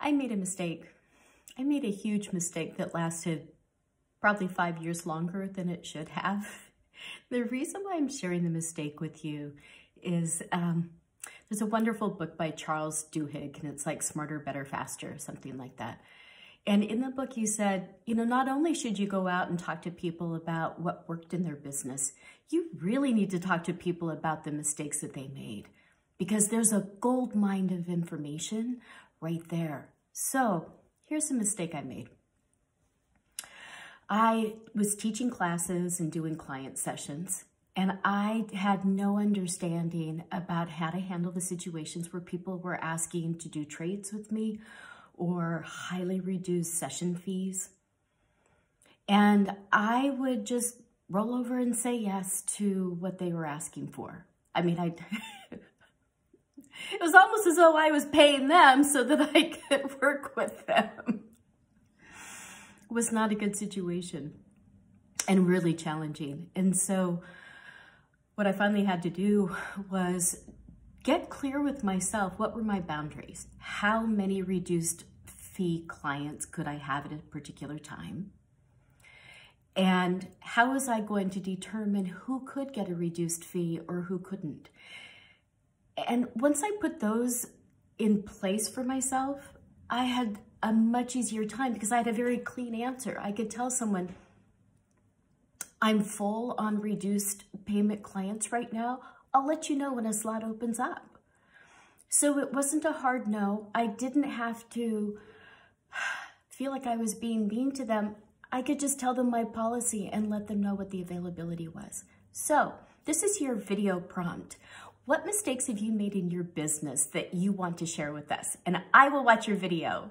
I made a mistake. I made a huge mistake that lasted probably five years longer than it should have. The reason why I'm sharing the mistake with you is um, there's a wonderful book by Charles Duhigg, and it's like Smarter, Better, Faster, something like that. And in the book, he said, you know, not only should you go out and talk to people about what worked in their business, you really need to talk to people about the mistakes that they made because there's a gold mine of information right there. So here's a mistake I made. I was teaching classes and doing client sessions, and I had no understanding about how to handle the situations where people were asking to do trades with me or highly reduced session fees. And I would just roll over and say yes to what they were asking for. I mean, I it was almost as though I was paying them so that I could work with them. It was not a good situation and really challenging. And so what I finally had to do was get clear with myself. What were my boundaries? How many reduced fee clients could I have at a particular time? And how was I going to determine who could get a reduced fee or who couldn't? And once I put those in place for myself, I had a much easier time because I had a very clean answer. I could tell someone, I'm full on reduced payment clients right now. I'll let you know when a slot opens up. So it wasn't a hard no. I didn't have to feel like I was being mean to them. I could just tell them my policy and let them know what the availability was. So this is your video prompt. What mistakes have you made in your business that you want to share with us? And I will watch your video.